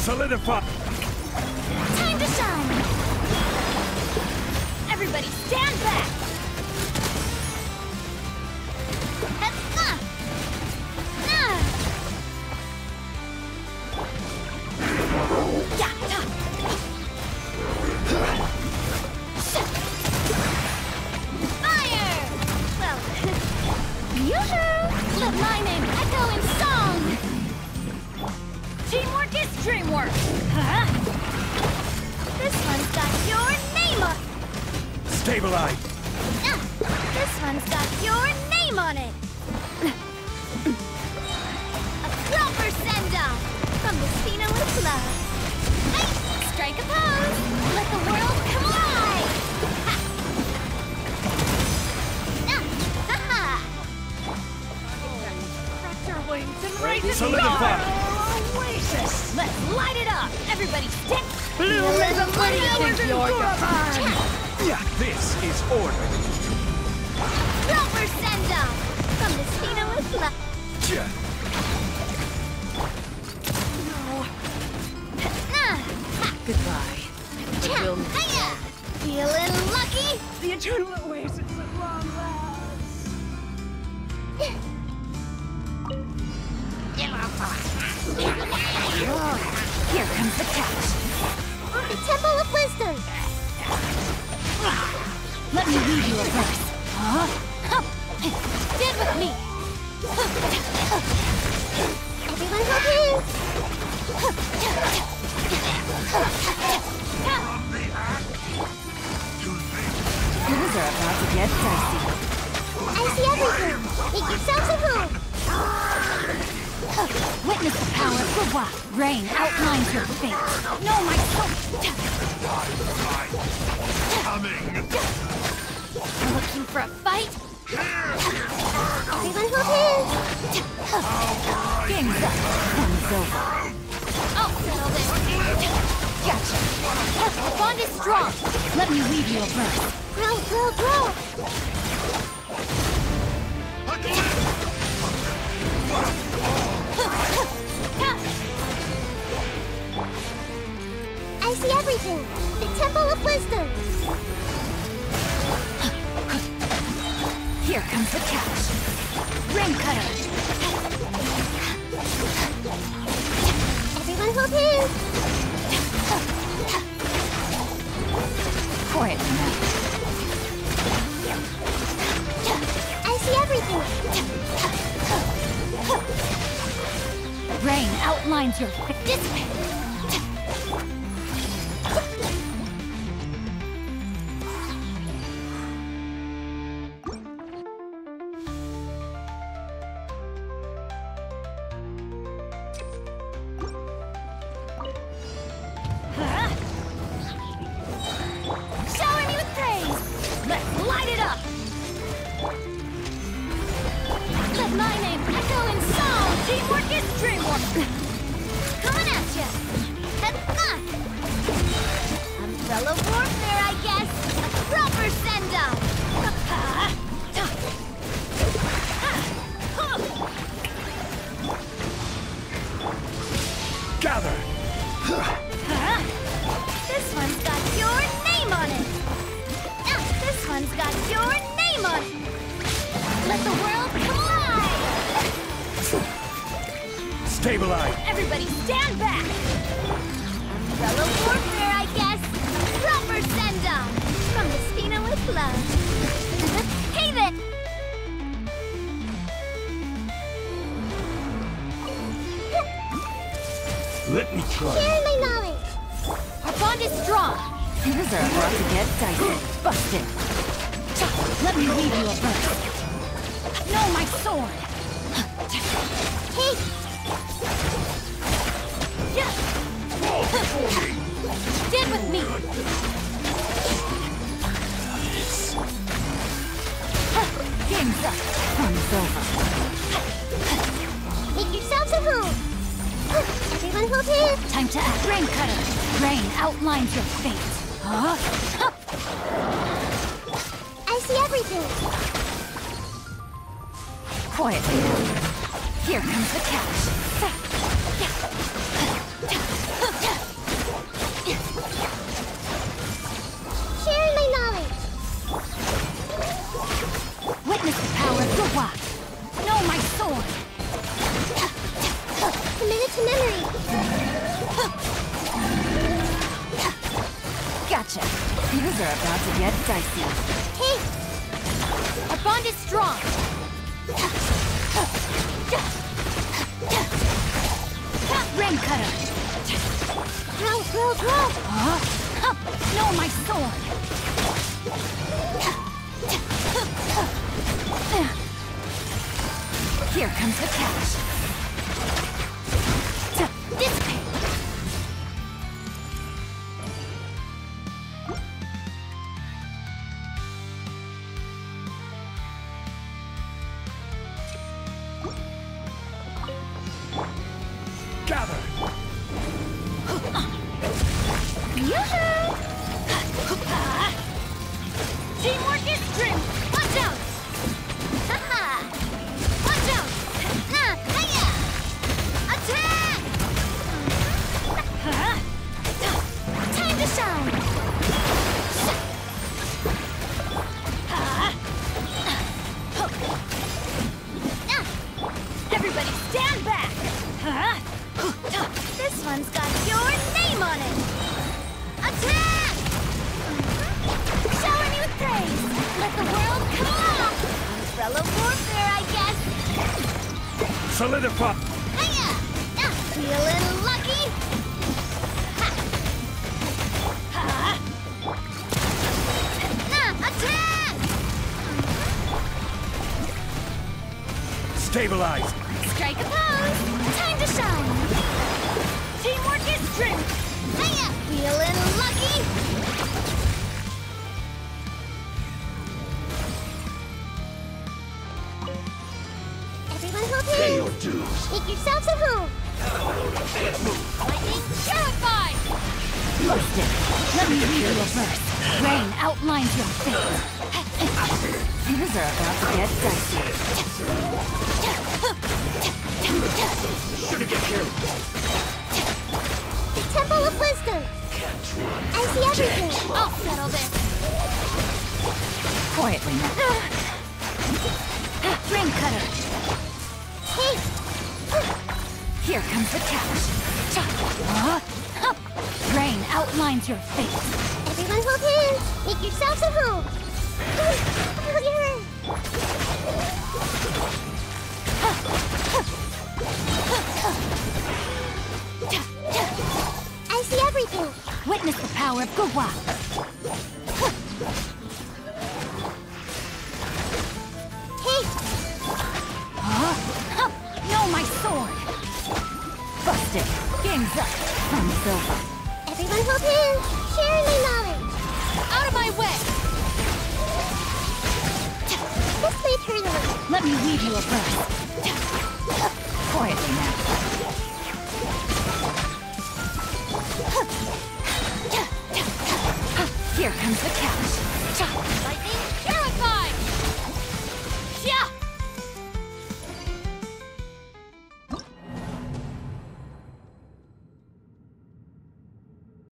Solidify! Time to shine! Everybody stand back! Fire! Well, yoo-hoo! My name Teamwork is dreamwork! Huh? This one's got your name on Stabilize! Ah, This one's got your name on it! A proper send-off from the Spina with love. Hey, strike a pose! Let the world come alive! Ha! Ha ha! Stretch your wings and raise it Solidify! Far. Oasis! Let's light it up! Everybody stick! Blue is a What do you think think you're you're? Yeah, this is order! Proper send-off from the Spina with love. Yeah. No. Ah! Goodbye. Cha! Feeling lucky? The eternal oasis Here comes the catch. The Temple of Wisdom. Let me read you a verse. Huh? Stand with me. Everyone hold hands. Things are about to get dicey. I see everything. Make yourselves at home. Witness the power of Guhua. Rain outlines your fate. No, my soul. Coming. Looking for a fight? Everyone hold hands. Game's up. Fun's over. I'll settle this. Gotcha. Bond is strong. Let me read you a verse. Grow, grow, grow. I see everything. The Temple of Wisdom. Here comes the catch. Rain cutter. Everyone hold hands. Quiet now. I see everything. Outlines your. This. Let's light it up. My name echo in song. Teamwork is dreamwork. Umbrella warfare, I guess. A proper send-off. Gather! This one's got your name on it. Ah, this one's got your name on it. Let the world come alive. Stabilize! Everybody stand back. Umbrella warfare, Let me try. Share my knowledge. Our bond is strong. Things are about to get dicey. Busted. Let me read you a verse. No, my sword. Hey. Stand with me. Game's up. Fun's over. Make yourselves at home. Everyone hold hands. Time to act. Rain cutter. Rain outlines your fate. Huh? I see everything. Quiet. Here comes the catch. Get dicey. Hey! Our bond is strong! Rain cutter! Throw, throw! Huh? Huh. No, my sword! Here comes the catch. Yoo-hoo! Teamwork Let the world come! Umbrella warfare, I guess! Solidify! Hiya! Ah, feeling lucky? Ha! Ha! Attack! Stabilize! Strike a pose! Time to shine! Teamwork is strength! Hiya! Feeling lucky? Everyone hold Pay hands! your dues! Make yourselves at home! Lightning terrified! Busted! Let me read you a verse. Rain outlines your fate. Things are about to get dicey. Should've get killed! The Temple of Wisdom! I see everything! I'll settle this! Quietly now. Ah. Rain cutter! Here comes the? Huh. Rain outlines your face. Everyone hold hands! Make yourselves at home! I see everything! Witness the power of Guhua. Busted. Game's up. Fun's over. Everyone hold hands! Sharing my knowledge! Out of my way! Way, turn on! Let me weave you a verse. Quietly now. Here comes the catch.